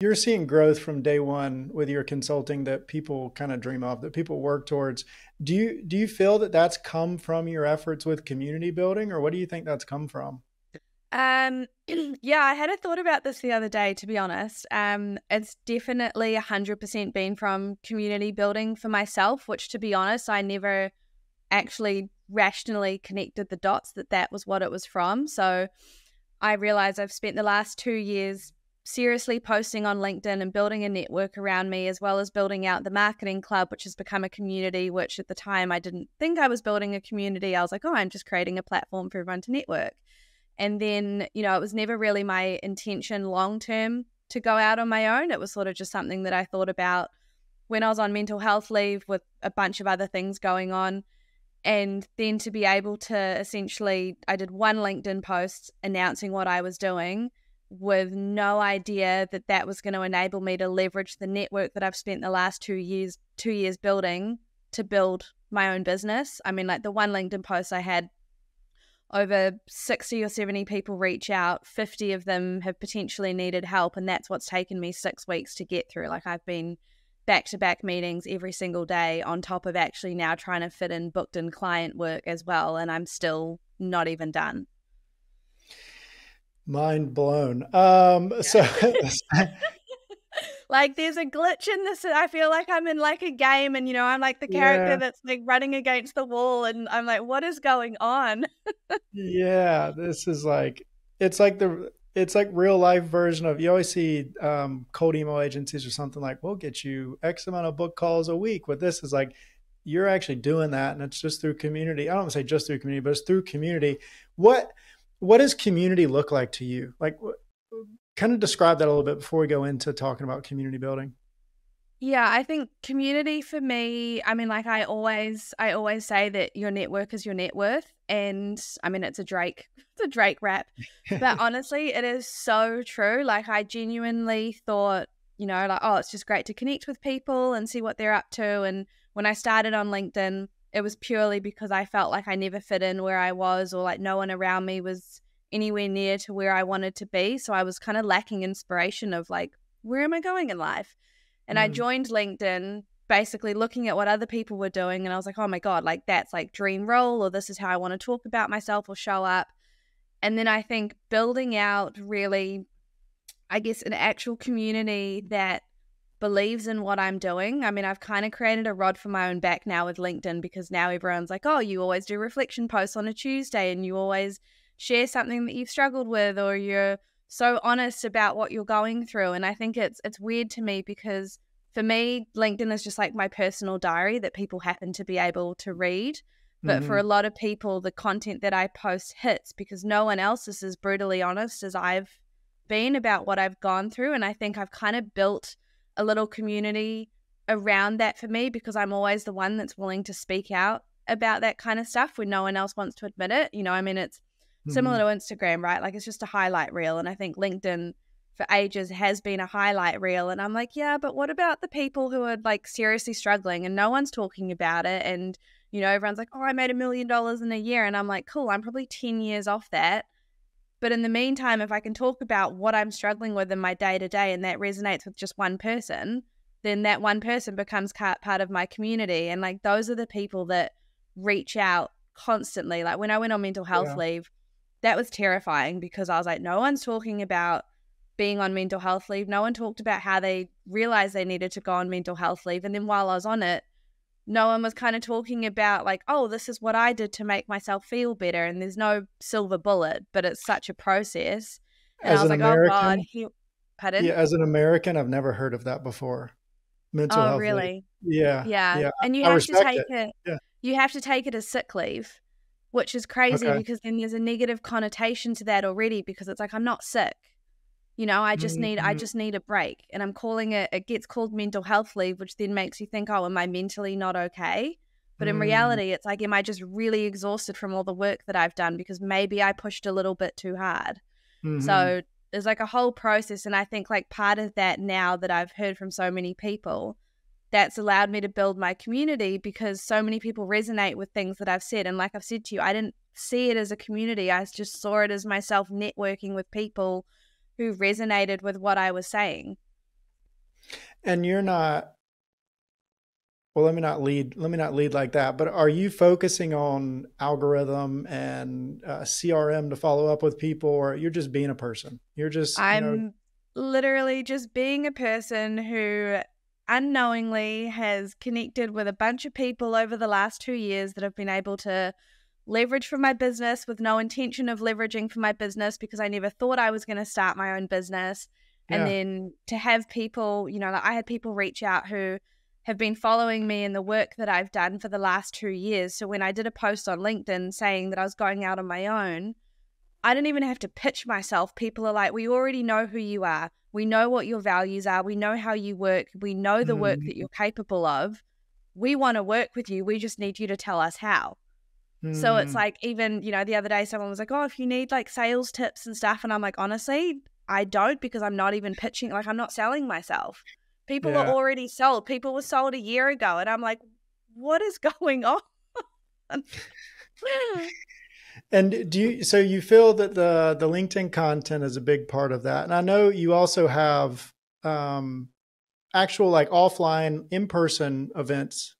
you're seeing growth from day one with your consulting that people kind of dream of that people work towards. Do you do you feel that that's come from your efforts with community building or what do you think that's come from? Um yeah i had a thought about this the other day to be honest. Um it's definitely 100% been from community building for myself which to be honest i never actually rationally connected the dots that that was what it was from. So i realized i've spent the last two years seriously posting on LinkedIn and building a network around me, as well as building out the marketing club, which has become a community, which at the time I didn't think I was building a community. I was like, oh, I'm just creating a platform for everyone to network. And then, you know, it was never really my intention long term to go out on my own. It was sort of just something that I thought about when I was on mental health leave with a bunch of other things going on. And then to be able to essentially, I did one LinkedIn post announcing what I was doing with no idea that that was going to enable me to leverage the network that I've spent the last two years two years building to build my own business. I mean, like the one LinkedIn post I had over 60 or 70 people reach out 50 of them have potentially needed help and that's what's taken me 6 weeks to get through like I've been back to back meetings every single day on top of actually now trying to fit in booked in client work as well and I'm still not even done Mind blown. Um, so, like, there's a glitch in this. I feel like I'm in like a game, and you know, I'm like the character yeah. that's like running against the wall, and I'm like, what is going on? yeah, this is like it's like the it's like real life version of you always see um, cold email agencies or something like we'll get you X amount of book calls a week. What this is like you're actually doing that, and it's just through community. I don't want to say just through community, but it's through community. What what does community look like to you? Like, kind of describe that a little bit before we go into talking about community building. Yeah, I think community for me, I mean, like I always, I always say that your network is your net worth. And I mean, it's a Drake, it's a Drake rap. But honestly, it is so true. Like, I genuinely thought, you know, like, oh, it's just great to connect with people and see what they're up to. And when I started on LinkedIn, it was purely because I felt like I never fit in where I was or like no one around me was anywhere near to where I wanted to be. So I was kind of lacking inspiration of like, where am I going in life? And mm. I joined LinkedIn basically looking at what other people were doing and I was like, oh my God, like that's like dream role or this is how I want to talk about myself or show up. And then I think building out really, I guess, an actual community that believes in what I'm doing. I mean, I've kind of created a rod for my own back now with LinkedIn because now everyone's like, oh, you always do reflection posts on a Tuesday and you always share something that you've struggled with or you're so honest about what you're going through. And I think it's it's weird to me because for me, LinkedIn is just like my personal diary that people happen to be able to read. But mm-hmm. for a lot of people, the content that I post hits because no one else is as brutally honest as I've been about what I've gone through. And I think I've kind of built a little community around that for me because I'm always the one that's willing to speak out about that kind of stuff when no one else wants to admit it. You know, I mean, it's mm-hmm. similar to Instagram, right? Like it's just a highlight reel. And I think LinkedIn for ages has been a highlight reel. And I'm like, yeah, but what about the people who are like seriously struggling and no one's talking about it? And, you know, everyone's like, oh, I made a million dollars in a year. And I'm like, cool, I'm probably 10 years off that. But in the meantime, if I can talk about what I'm struggling with in my day to day and that resonates with just one person, then that one person becomes part of my community. And like those are the people that reach out constantly. Like when I went on mental health yeah. leave, that was terrifying because I was like, no one's talking about being on mental health leave. No one talked about how they realized they needed to go on mental health leave. And then while I was on it, no one was kind of talking about like, oh, this is what I did to make myself feel better, and there's no silver bullet, but it's such a process. And as I was like, American, oh God, he, pardon? Yeah, as an American, I've never heard of that before. Mental oh, health. really? Leave. Yeah, yeah, yeah. And you I have to take it. it. Yeah. You have to take it as sick leave, which is crazy okay. because then there's a negative connotation to that already because it's like I'm not sick. You know, I just need mm-hmm. I just need a break. And I'm calling it it gets called mental health leave, which then makes you think, oh, am I mentally not okay? But in mm. reality, it's like, am I just really exhausted from all the work that I've done because maybe I pushed a little bit too hard? Mm-hmm. So there's like a whole process. And I think like part of that now that I've heard from so many people, that's allowed me to build my community because so many people resonate with things that I've said. And like I've said to you, I didn't see it as a community. I just saw it as myself networking with people who resonated with what I was saying. and you're not well let me not lead let me not lead like that but are you focusing on algorithm and uh, crm to follow up with people or you're just being a person you're just i'm you know... literally just being a person who unknowingly has connected with a bunch of people over the last two years that have been able to leverage for my business with no intention of leveraging for my business because I never thought I was going to start my own business. Yeah. And then to have people, you know, like I had people reach out who have been following me in the work that I've done for the last two years. So when I did a post on LinkedIn saying that I was going out on my own, I didn't even have to pitch myself. People are like, we already know who you are. We know what your values are. We know how you work. We know the mm. work that you're capable of. We want to work with you. We just need you to tell us how. So it's mm. like, even, you know, the other day someone was like, oh, if you need like sales tips and stuff. And I'm like, honestly, I don't because I'm not even pitching, like, I'm not selling myself. People yeah. are already sold. People were sold a year ago. And I'm like, what is going on? And do you so you feel that the the LinkedIn content is a big part of that? And I know you also have um, actual like offline in person events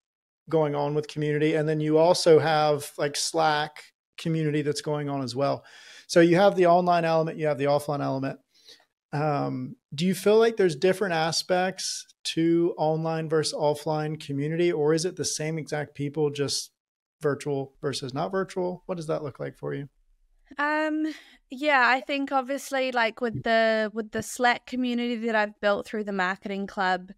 going on with community, and then you also have like Slack community that's going on as well. So you have the online element, you have the offline element. Um, do you feel like there's different aspects to online versus offline community, or is it the same exact people just virtual versus not virtual? What does that look like for you? Um yeah, I think obviously like with the with the Slack community that I've built through the marketing club,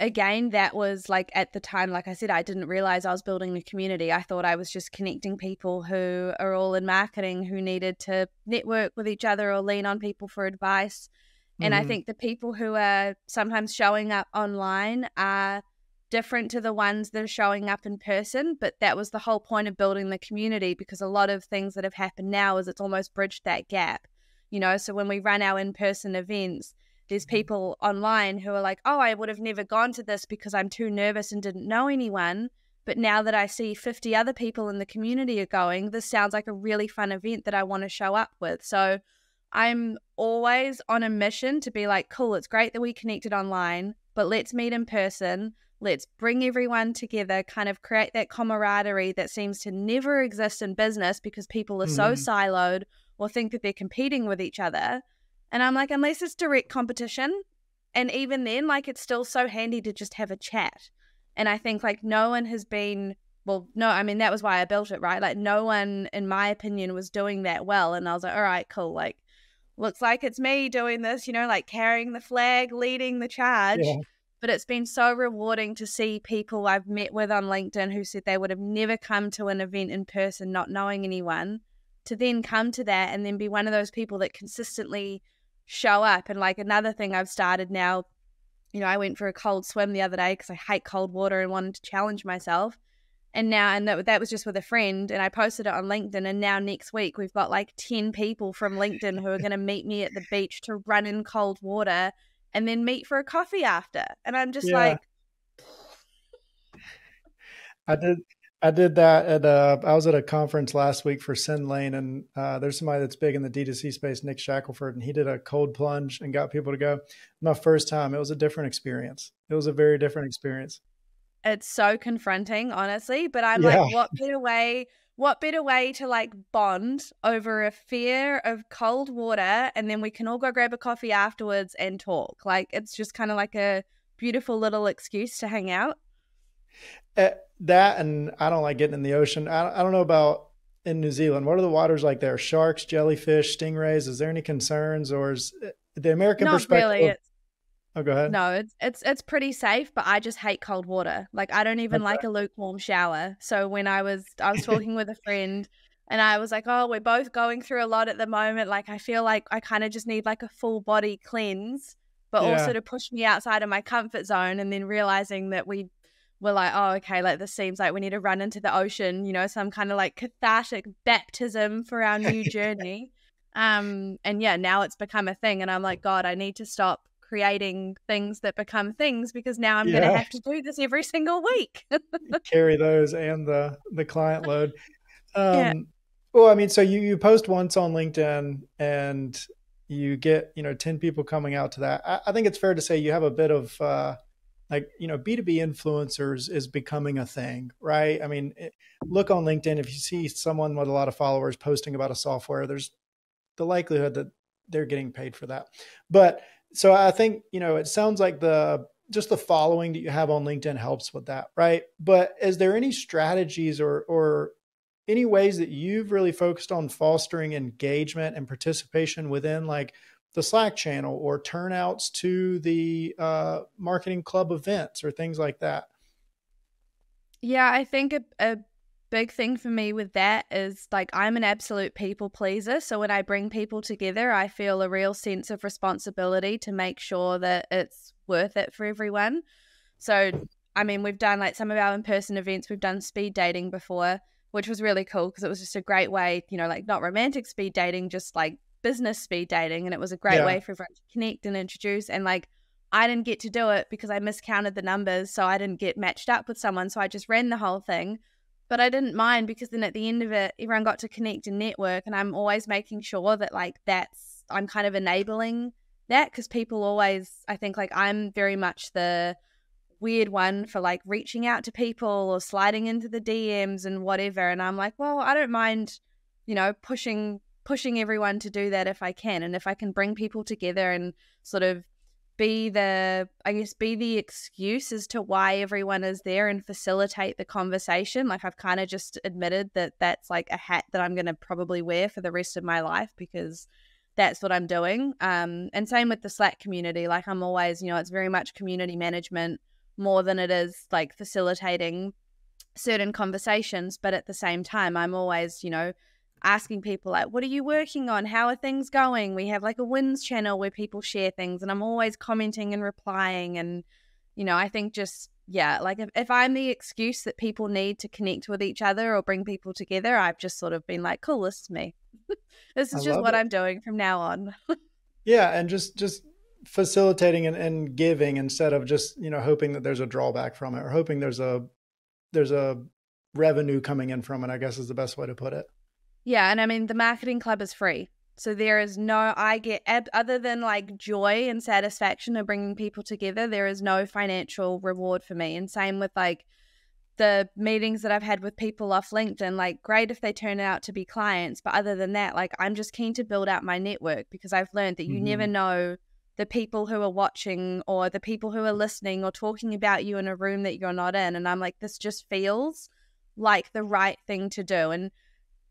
again that was like at the time like I said I didn't realize I was building a community. I thought I was just connecting people who are all in marketing who needed to network with each other or lean on people for advice. And mm-hmm. I think the people who are sometimes showing up online are different to the ones that are showing up in person. But that was the whole point of building the community because a lot of things that have happened now is it's almost bridged that gap. You know, so when we run our in person events, there's people online who are like, oh, I would have never gone to this because I'm too nervous and didn't know anyone. But now that I see 50 other people in the community are going, this sounds like a really fun event that I want to show up with. So I'm always on a mission to be like, cool, it's great that we connected online, but let's meet in person. Let's bring everyone together, kind of create that camaraderie that seems to never exist in business because people are mm. so mm-hmm. siloed or think that they're competing with each other. And I'm like, unless it's direct competition, and even then, like, it's still so handy to just have a chat. And I think, like, no one has been, well, no, I mean, that was why I built it, right? Like, no one, in my opinion, was doing that well. And I was like, all right, cool. Like, looks like it's me doing this, you know, like carrying the flag, leading the charge. Yeah but it's been so rewarding to see people I've met with on LinkedIn who said they would have never come to an event in person not knowing anyone to then come to that and then be one of those people that consistently show up. And like another thing I've started now, you know, I went for a cold swim the other day because I hate cold water and wanted to challenge myself. And now, and that, that was just with a friend, and I posted it on LinkedIn. And now, next week, we've got like 10 people from LinkedIn who are going to meet me at the beach to run in cold water and then meet for a coffee after. And I'm just yeah. like, I did. I did that at a, I was at a conference last week for Sendlane, and uh, there's somebody that's big in the D2C space, Nick Shackelford, and he did a cold plunge and got people to go. My first time, it was a different experience. It was a very different experience. It's so confronting, honestly, but I'm yeah. like, what better way what better way to like bond over a fear of cold water and then we can all go grab a coffee afterwards and talk like it's just kind of like a beautiful little excuse to hang out that and i don't like getting in the ocean I, I don't know about in new zealand what are the waters like there sharks jellyfish stingrays is there any concerns or is eh, the american Not perspective really. It's Oh, go ahead. No, it's it's it's pretty safe, but I just hate cold water. Like I don't even okay. like a lukewarm shower. So when I was I was talking with a friend and I was like, "Oh, we're both going through a lot at the moment. Like I feel like I kind of just need like a full body cleanse, but yeah. also to push me outside of my comfort zone and then realizing that we were like, "Oh, okay, like this seems like we need to run into the ocean, you know, some kind of like cathartic baptism for our new journey." um and yeah, now it's become a thing and I'm like, "God, I need to stop creating things that become things because now I'm yeah. going to have to do this every single week. Carry those and the the client load. Um, yeah. Well, I mean, so you you post once on LinkedIn and you get you know ten people coming out to that. I, I think it's fair to say you have a bit of uh, like you know b2b influencers is becoming a thing right? I mean look on linkedin if you see someone with a lot of followers posting about a software there's the likelihood that they're getting paid for that. But so i think you know it sounds like the just the following that you have on linkedin helps with that right? But is there any strategies or or any ways that you've really focused on fostering engagement and participation within like the Slack channel or turnouts to the uh, marketing club events or things like that? Yeah, I think a, a big thing for me with that is like I'm an absolute people pleaser. So when I bring people together, I feel a real sense of responsibility to make sure that it's worth it for everyone. So, I mean, we've done like some of our in person events, we've done speed dating before, which was really cool because it was just a great way, you know, like not romantic speed dating, just like business speed dating and it was a great yeah. way for everyone to connect and introduce and like I didn't get to do it because I miscounted the numbers so I didn't get matched up with someone so I just ran the whole thing but I didn't mind because then at the end of it everyone got to connect and network and I'm always making sure that like that's I'm kind of enabling that because people always I think like I'm very much the weird one for like reaching out to people or sliding into the DMs and whatever and I'm like well I don't mind you know pushing pushing everyone to do that if I can. And if I can bring people together and sort of be the, I guess, be the excuse as to why everyone is there and facilitate the conversation. Like I've kind of just admitted that that's like a hat that I'm going to probably wear for the rest of my life because that's what I'm doing. Um, and same with the Slack community. Like I'm always, you know, it's very much community management more than it is like facilitating certain conversations. But at the same time, I'm always, you know, asking people like what are you working on? How are things going? We have like a wins channel where people share things and i'm always commenting and replying and you know i think just yeah like if, if i'm the excuse that people need to connect with each other or bring people together i've just sort of been like cool this is me. This is I just what it. i'm doing from now on. Yeah and just just facilitating and, and giving instead of just you know hoping that there's a drawback from it or hoping there's a there's a revenue coming in from it i guess is the best way to put it yeah, and I mean the marketing club is free. So there is no I get other than like joy and satisfaction of bringing people together, there is no financial reward for me. And same with like the meetings that I've had with people off LinkedIn, like great if they turn out to be clients, but other than that, like I'm just keen to build out my network because I've learned that you mm-hmm. never know the people who are watching or the people who are listening or talking about you in a room that you're not in. And I'm like, this just feels like the right thing to do. And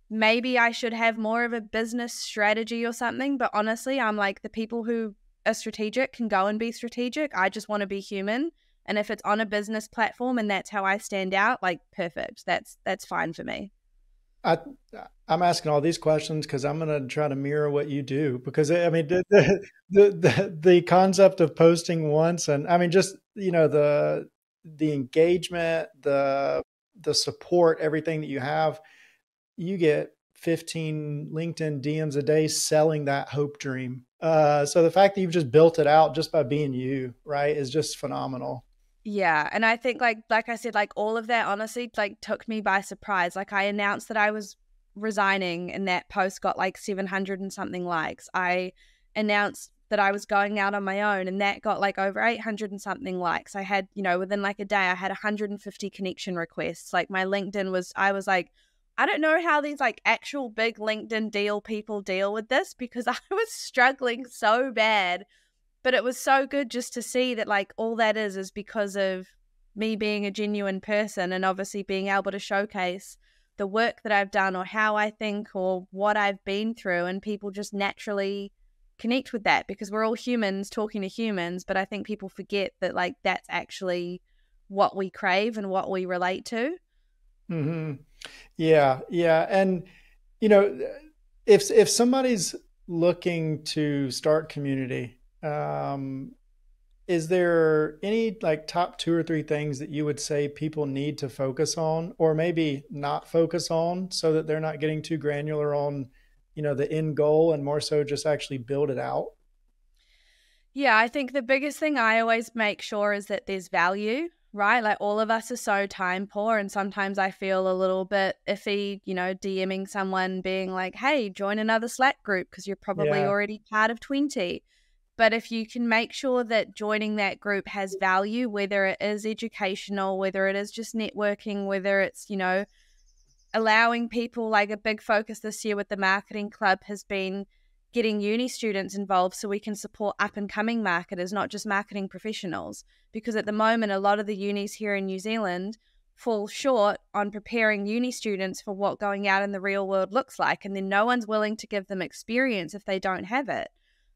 maybe I should have more of a business strategy or something. But honestly, I'm like the people who are strategic can go and be strategic. I just want to be human. And if it's on a business platform and that's how I stand out, like perfect. That's that's fine for me. I I'm asking all these questions because I'm going to try to mirror what you do because I mean the, the the the concept of posting once and I mean just you know the the engagement the the support everything that you have you get 15 LinkedIn DMs a day selling that hope dream. Uh, so the fact that you've just built it out just by being you, right, is just phenomenal. Yeah, and I think like like I said, like all of that honestly like took me by surprise. Like I announced that I was resigning, and that post got like 700 and something likes. I announced that I was going out on my own, and that got like over 800 and something likes. I had, you know, within like a day, I had 150 connection requests. Like my LinkedIn was, I was like I don't know how these like actual big LinkedIn deal people deal with this because I was struggling so bad. But it was so good just to see that like all that is is because of me being a genuine person and obviously being able to showcase the work that I've done or how I think or what I've been through and people just naturally connect with that because we're all humans talking to humans, but I think people forget that like that's actually what we crave and what we relate to. Mm-hmm. Yeah, yeah, and you know, if if somebody's looking to start community, um, is there any like top two or three things that you would say people need to focus on, or maybe not focus on, so that they're not getting too granular on, you know, the end goal and more so just actually build it out? Yeah, I think the biggest thing I always make sure is that there's value right? Like all of us are so time poor, and sometimes I feel a little bit iffy, you know, DMing someone being like, hey, join another Slack group because you're probably yeah. already part of 20. But if you can make sure that joining that group has value, whether it is educational, whether it is just networking, whether it's, you know, allowing people like a big focus this year with the marketing club has been getting uni students involved so we can support up and coming marketers, not just marketing professionals. Because at the moment, a lot of the unis here in New Zealand fall short on preparing uni students for what going out in the real world looks like. And then no one's willing to give them experience if they don't have it.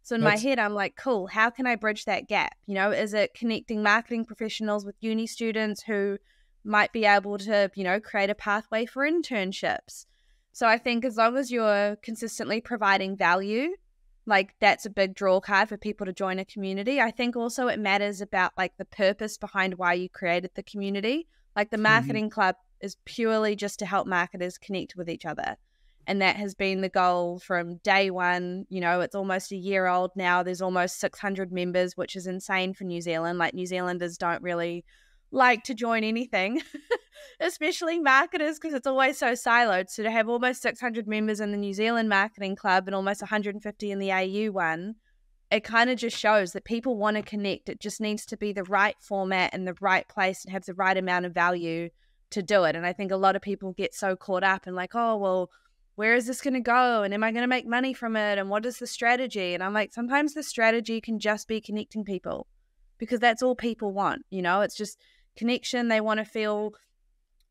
So in That's... my head, I'm like, cool, how can I bridge that gap? You know, is it connecting marketing professionals with uni students who might be able to, you know, create a pathway for internships? So I think as long as you're consistently providing value, like that's a big draw card for people to join a community. I think also it matters about like the purpose behind why you created the community. Like the mm-hmm. marketing mm-hmm. club is purely just to help marketers connect with each other and that has been the goal from day one. You know, it's almost a year old now. There's almost 600 members, which is insane for New Zealand. Like, New Zealanders don't really like to join anything, especially marketers, because it's always so siloed. So, to have almost 600 members in the New Zealand Marketing Club and almost 150 in the AU one, it kind of just shows that people want to connect. It just needs to be the right format and the right place and have the right amount of value to do it. And I think a lot of people get so caught up and like, oh, well, where is this going to go and am i going to make money from it and what is the strategy and i'm like sometimes the strategy can just be connecting people because that's all people want you know it's just connection they want to feel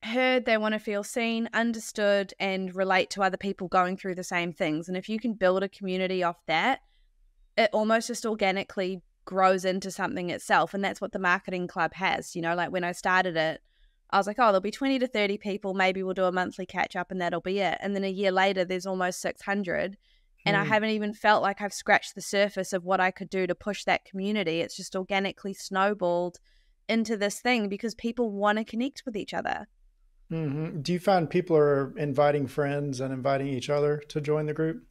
heard they want to feel seen understood and relate to other people going through the same things and if you can build a community off that it almost just organically grows into something itself and that's what the marketing club has you know like when i started it I was like, oh, there'll be 20 to 30 people. Maybe we'll do a monthly catch up and that'll be it. And then a year later, there's almost 600. And I hmm. haven't even felt like I've scratched the surface of what I could do to push that community. It's just organically snowballed into this thing because people want to connect with each other. Mm-hmm. Do you find people are inviting friends and inviting each other to join the group?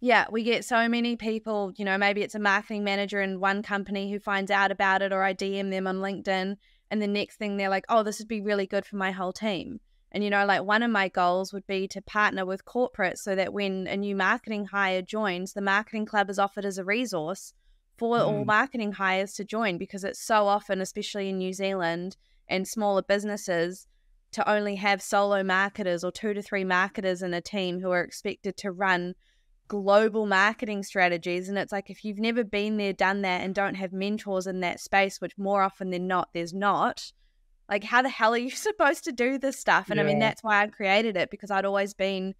Yeah, we get so many people, you know, maybe it's a marketing manager in one company who finds out about it, or I DM them on LinkedIn and the next thing they're like, oh, this would be really good for my whole team. And you know, like one of my goals would be to partner with corporates so that when a new marketing hire joins, the marketing club is offered as a resource for mm. all marketing hires to join because it's so often, especially in New Zealand and smaller businesses, to only have solo marketers or two to three marketers in a team who are expected to run global marketing strategies. And it's like if you've never been there, done that, and don't have mentors in that space, which more often than not, there's not, like how the hell are you supposed to do this stuff? And yeah. I mean, that's why I created it because I'd always been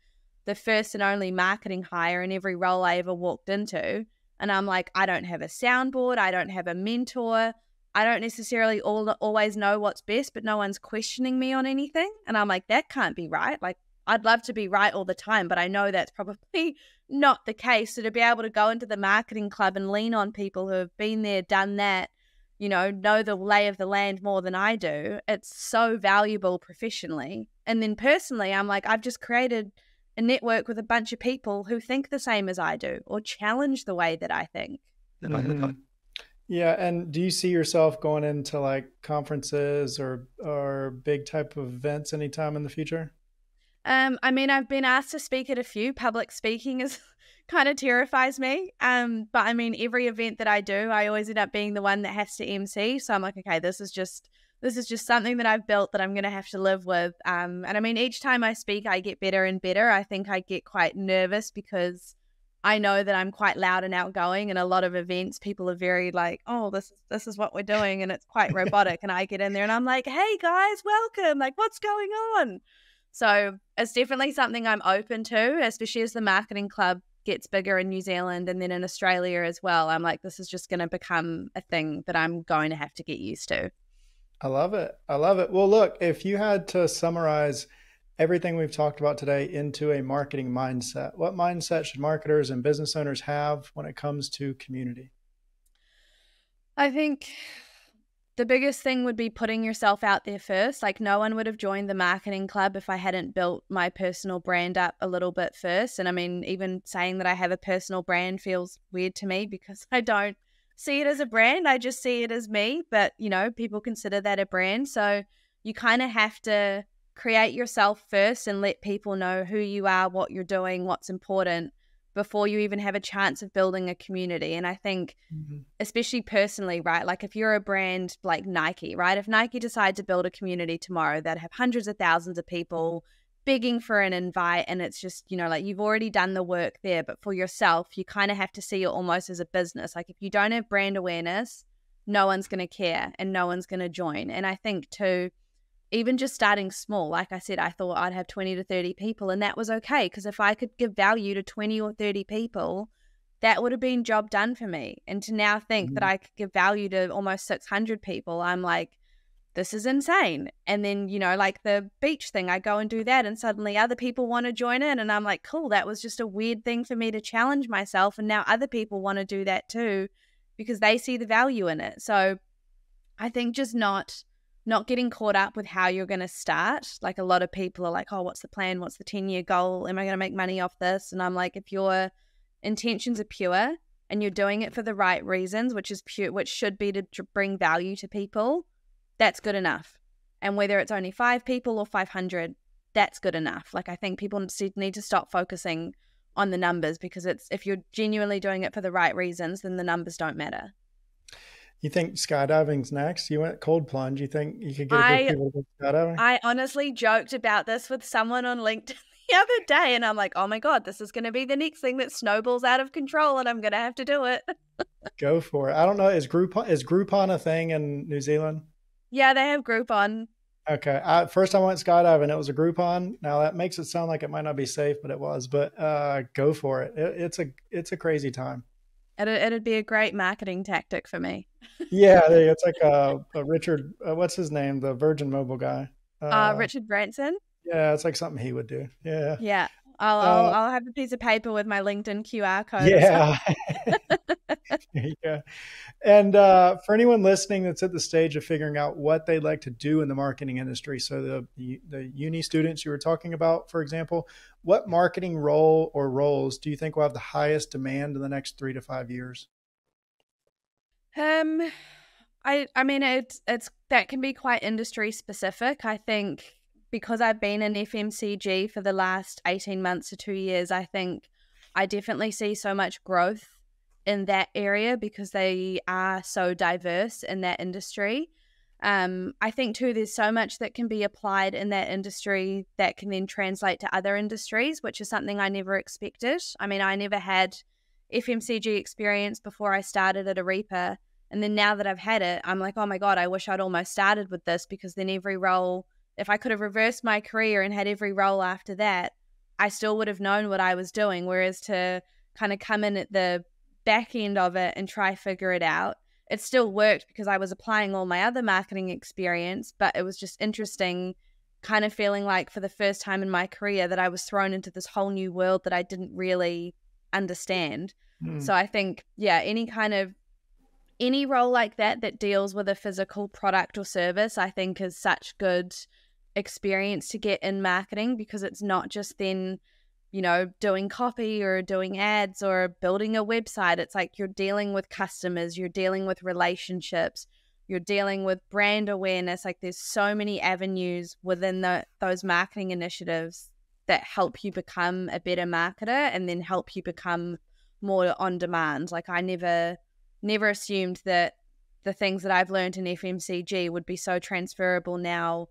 the first and only marketing hire in every role I ever walked into. And I'm like, I don't have a soundboard, I don't have a mentor. I don't necessarily all, always know what's best, but no one's questioning me on anything. And I'm like, that can't be right. Like, I'd love to be right all the time, but I know that's probably not the case. So to be able to go into the marketing club and lean on people who have been there, done that, you know, know the lay of the land more than I do, it's so valuable professionally. And then personally, I'm like, I've just created a network with a bunch of people who think the same as I do or challenge the way that I think. Mm-hmm. Yeah, and do you see yourself going into like conferences or or big type of events anytime in the future? Um, I mean, I've been asked to speak at a few. Public speaking is kind of terrifies me. Um, but I mean, every event that I do, I always end up being the one that has to MC. So I'm like, okay, this is just this is just something that I've built that I'm going to have to live with. Um, and I mean, each time I speak, I get better and better. I think I get quite nervous because I know that I'm quite loud and outgoing. And a lot of events, people are very like, "Oh, this is this is what we're doing," and it's quite robotic. and I get in there and I'm like, "Hey guys, welcome! Like, what's going on?" So it's definitely something I'm open to, especially as the marketing club gets bigger in New Zealand and then in Australia as well. I'm like, this is just going to become a thing that I'm going to have to get used to. I love it. I love it. Well, look, if you had to summarize everything we've talked about today into a marketing mindset, what mindset should marketers and business owners have when it comes to community? I think the biggest thing would be putting yourself out there first. Like, no one would have joined the marketing club if I hadn't built my personal brand up a little bit first. And I mean, even saying that I have a personal brand feels weird to me because I don't see it as a brand. I just see it as me. But, you know, people consider that a brand. So you kind of have to create yourself first and let people know who you are, what you're doing, what's important before you even have a chance of building a community. And I think, mm-hmm. especially personally, right? Like if you're a brand like Nike, right? If Nike decide to build a community tomorrow that have hundreds of thousands of people begging for an invite, and it's just, you know, like you've already done the work there, but for yourself, you kind of have to see it almost as a business. Like if you don't have brand awareness, no one's going to care and no one's going to join. And I think too, even just starting small, like I said, I thought I'd have 20 to 30 people, and that was okay because if I could give value to 20 or 30 people, that would have been job done for me. And to now think mm-hmm. that I could give value to almost 600 people, I'm like, this is insane. And then, you know, like the beach thing, I go and do that, and suddenly other people want to join in. And I'm like, cool, that was just a weird thing for me to challenge myself. And now other people want to do that too because they see the value in it. So I think just not not getting caught up with how you're going to start. Like a lot of people are like, oh, what's the plan? What's the 10 year goal? Am I going to make money off this? And I'm like, if your intentions are pure and you're doing it for the right reasons, which is pure, which should be to bring value to people, that's good enough. And whether it's only five people or 500, that's good enough. Like I think people need to stop focusing on the numbers because it's if you're genuinely doing it for the right reasons, then the numbers don't matter. You think skydiving's next? You went cold plunge. You think you could get a I, people to skydiving? I honestly joked about this with someone on LinkedIn the other day, and I'm like, oh my god, this is going to be the next thing that snowballs out of control, and I'm going to have to do it. Go for it. I don't know. Is Groupon is Groupon a thing in New Zealand? Yeah, they have Groupon. Okay. I, first I went skydiving, it was a Groupon. Now that makes it sound like it might not be safe, but it was. But uh, go for it. it. It's a it's a crazy time. It'd, it'd be a great marketing tactic for me. yeah, it's like a, a Richard. Uh, what's his name? The Virgin Mobile guy. Uh, uh, Richard Branson. Yeah, it's like something he would do. Yeah. Yeah. I'll, I'll, uh, I'll, have a piece of paper with my LinkedIn QR code. Yeah. yeah. And uh, for anyone listening that's at the stage of figuring out what they'd like to do in the marketing industry, so the the uni students you were talking about, for example, what marketing role or roles do you think will have the highest demand in the next three to five years? Um, I I mean it's it's that can be quite industry specific. I think because I've been in FMCG for the last 18 months to two years, I think I definitely see so much growth in that area because they are so diverse in that industry. Um, I think too, there's so much that can be applied in that industry that can then translate to other industries, which is something I never expected. I mean, I never had FMCG experience before I started at Arepa. And then now that I've had it, I'm like, oh my God, I wish I'd almost started with this because then every role if I could have reversed my career and had every role after that, I still would have known what I was doing. Whereas to kind of come in at the back end of it and try figure it out, it still worked because I was applying all my other marketing experience, but it was just interesting kind of feeling like for the first time in my career that I was thrown into this whole new world that I didn't really understand. Mm. So I think, yeah, any kind of any role like that that deals with a physical product or service, I think is such good experience to get in marketing because it's not just then you know doing copy or doing ads or building a website. It's like you're dealing with customers you're dealing with relationships you're dealing with brand awareness. Like there's so many avenues within the, those marketing initiatives that help you become a better marketer and then help you become more on demand. Like i never never assumed that the things that i've learned in fmcg would be so transferable now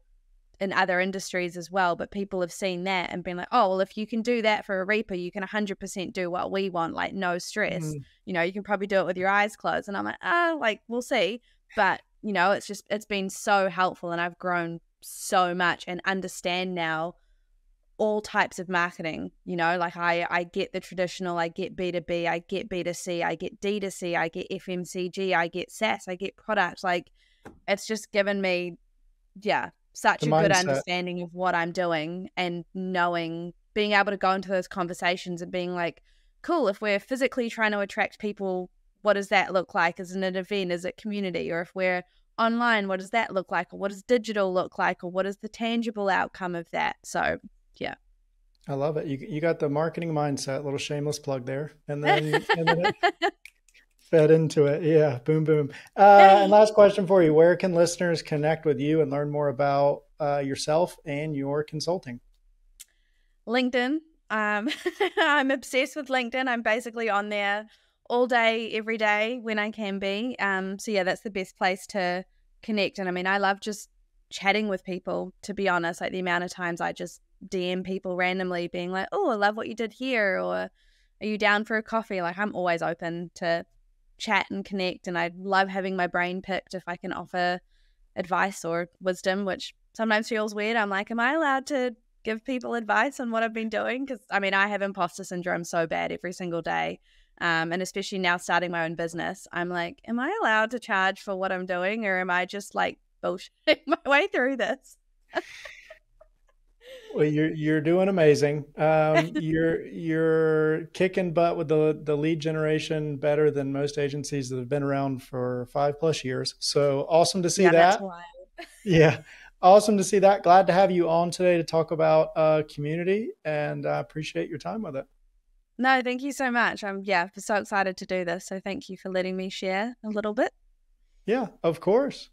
in other industries as well, but people have seen that and been like, oh, well, if you can do that for Arepa, you can 100% do what we want, like no stress. Mm. You know, you can probably do it with your eyes closed. And I'm like, ah, oh, like we'll see. But, you know, it's just, it's been so helpful and I've grown so much and understand now all types of marketing you know like i i get the traditional i get b2b i get b2c i get d2c i get fmcg i get saas i get product like it's just given me yeah such the a mindset. good understanding of what I'm doing and knowing being able to go into those conversations and being like, cool, if we're physically trying to attract people, what does that look like? Is it an event? Is it community? Or if we're online, what does that look like? Or what does digital look like? Or what is the tangible outcome of that? So, yeah. I love it. You, you got the marketing mindset, little shameless plug there. And then, and then it, fed into it. Yeah, boom, boom. Uh, and last question for you: Where can listeners connect with you and learn more about uh, yourself and your consulting? LinkedIn. Um, I'm obsessed with LinkedIn. I'm basically on there all day, every day when I can be. Um, so yeah, that's the best place to connect. And I mean, I love just chatting with people. To be honest, like the amount of times I just DM people randomly, being like, "Oh, I love what you did here," or "Are you down for a coffee?" Like I'm always open to chat and connect, and I love having my brain picked if I can offer advice or wisdom, which sometimes feels weird. I'm like, am I allowed to give people advice on what I've been doing? Because I mean, I have imposter syndrome so bad every single day. Um, and especially now starting my own business, I'm like, am I allowed to charge for what I'm doing or am I just like bullshitting my way through this? well, you're you're doing amazing. Um, you're you're kicking butt with the the lead generation better than most agencies that have been around for five plus years. So awesome to see yeah, that. yeah, awesome to see that. Glad to have you on today to talk about uh, community, and I appreciate your time with it. No, thank you so much. I'm yeah so excited to do this. So thank you for letting me share a little bit. Yeah, of course.